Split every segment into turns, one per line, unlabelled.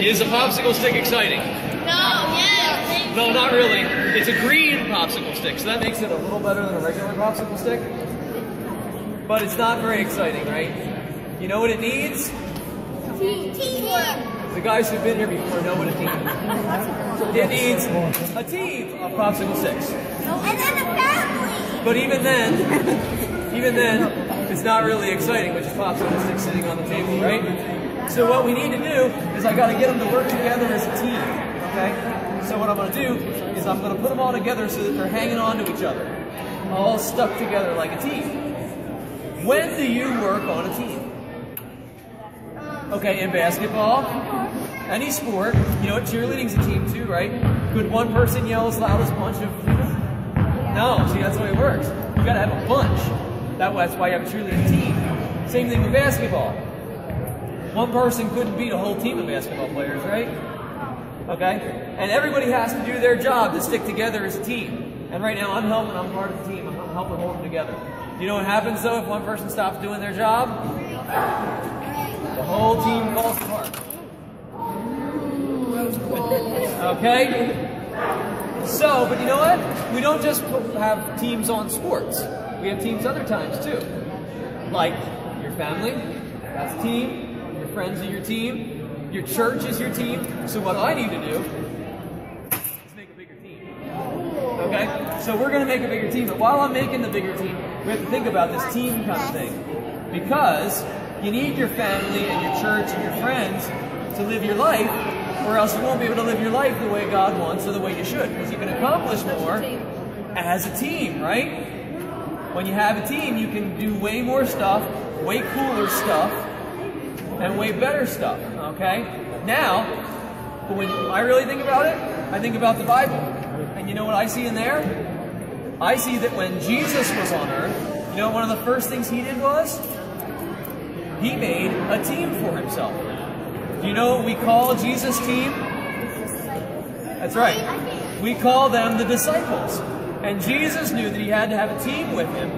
Is a popsicle stick exciting?
No, yes.
No, not really. It's a green popsicle stick, so that makes it a little better than a regular popsicle stick. But it's not very exciting, right? You know what it needs?
Teamwork.
The guys who've been here before know what it needs. It needs a team of popsicle sticks.
Oh, and then a family.
But even then, even then, it's not really exciting with just popsicle sticks sitting on the table, right? So what we need to do is I got to get them to work together as a team, okay? So what I'm going to do is I'm going to put them all together so that they're hanging on to each other, all stuck together like a team. When do you work on a team? Okay, in basketball, any sport, you know what, cheerleading's a team too, right? Could one person yell as loud as a bunch of No, see, that's the way it works. You gotta have a bunch. That's why you have a cheerleading team. Same thing with basketball. One person couldn't beat a whole team of basketball players, right? Okay? And everybody has to do their job to stick together as a team. And right now I'm helping, I'm part of the team, I'm helping hold them together. You know what happens though if one person stops doing their job? The whole team falls apart. Okay? So, but you know what? We don't just have teams on sports. We have teams other times too. Like your family, that's a team. Friends are your team. Your church is your team. So what I need to do is make a bigger team. Okay? So we're going to make a bigger team. But while I'm making the bigger team, we have to think about this team kind of thing. Because you need your family and your church and your friends to live your life, or else you won't be able to live your life the way God wants or the way you should. Because you can accomplish more as a team, right? When you have a team, you can do way more stuff, way cooler stuff, and way better stuff, okay? Now, but when I really think about it, I think about the Bible. And you know what I see in there? I see that when Jesus was on earth, you know one of the first things he did was? He made a team for himself. Do you know what we call Jesus' team? That's right. We call them the disciples. And Jesus knew that he had to have a team with him,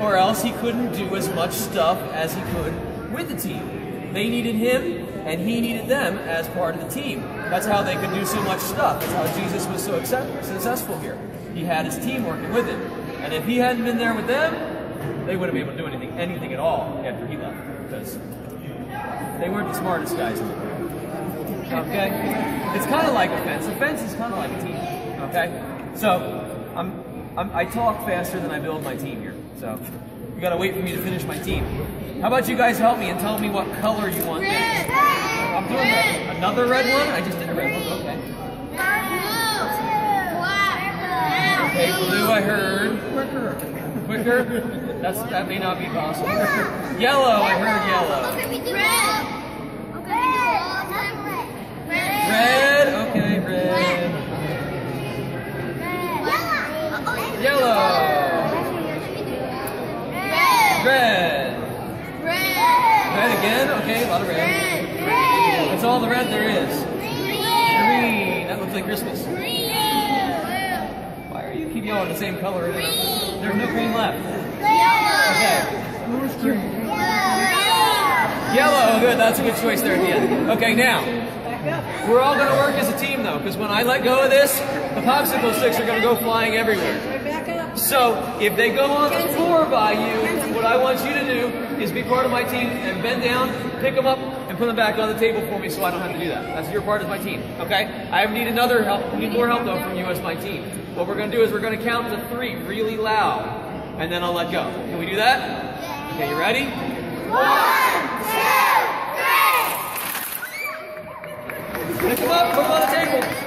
or else he couldn't do as much stuff as he could with the team. They needed him, and he needed them as part of the team. That's how they could do so much stuff. That's how Jesus was so successful here. He had his team working with him. And if he hadn't been there with them, they wouldn't be able to do anything, anything at all after he left. Because they weren't the smartest guys in the world. Okay? It's kind of like a fence. A fence is kind of like a team. Okay? So, I'm, I'm, I talk faster than I build my team here. So, you gotta wait for me to finish my team. How about you guys help me and tell me what color you want next? I'm doing red. Another red one? I just did a red one. Okay. Okay, blue I heard. Quicker. Quicker? That's, that may not be possible. Yellow, I heard yellow. Red, okay, red. Yellow. Red. Red again? Okay, a lot of red. That's all the red there is. Green. That looks like Christmas. Green. Why are you keep yelling the same color? There's no green left. Yellow. Okay. Green. Yellow, oh, good. That's a good choice there at the end. Okay, now we're all going to work as a team though, because when I let go of this, the popsicle sticks are going to go flying everywhere. So if they go on the floor by you, what I want you to do is be part of my team and bend down, pick them up, and put them back on the table for me, so I don't have to do that. That's your part of my team. Okay? I need another help. Need more help though from you as my team. What we're going to do is we're going to count to three really loud, and then I'll let go. Can we do that? Okay, you ready? One, two, three! Pick them up, put them on the table.